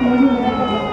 大丈夫だよ。